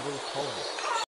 Abel Cohen.